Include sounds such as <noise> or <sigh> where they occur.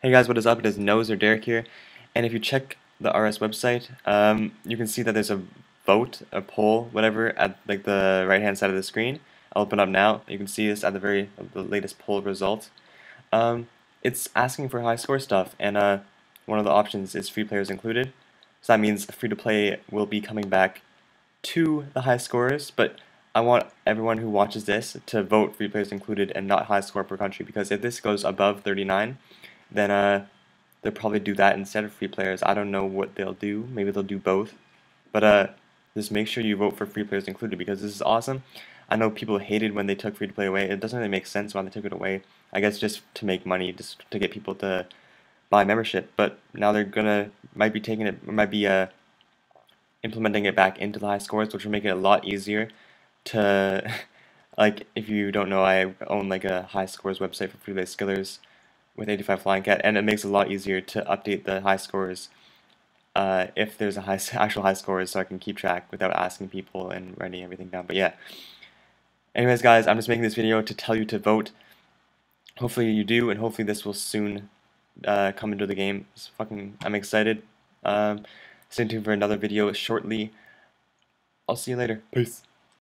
Hey guys, what is up? It is Nose or Derek here, and if you check the RS website, um, you can see that there's a vote, a poll, whatever, at like the right hand side of the screen. I'll open up now. You can see this at the very the latest poll result. Um, it's asking for high score stuff, and uh, one of the options is free players included. So that means free to play will be coming back to the high scorers, but I want everyone who watches this to vote free players included and not high score per country because if this goes above 39 then uh, they'll probably do that instead of free players. I don't know what they'll do. Maybe they'll do both. But uh, just make sure you vote for free players included because this is awesome. I know people hated when they took free to play away. It doesn't really make sense why they took it away. I guess just to make money, just to get people to buy membership. But now they're gonna might be taking it, might be uh, implementing it back into the high scores, which will make it a lot easier to. <laughs> like if you don't know, I own like a high scores website for free play skillers with 85 Flying Cat, and it makes it a lot easier to update the high scores uh, if there's a high <laughs> actual high scores, so I can keep track without asking people and writing everything down. But yeah. Anyways, guys, I'm just making this video to tell you to vote. Hopefully you do, and hopefully this will soon uh, come into the game. It's fucking, I'm excited. Um, stay tuned for another video shortly. I'll see you later. Peace.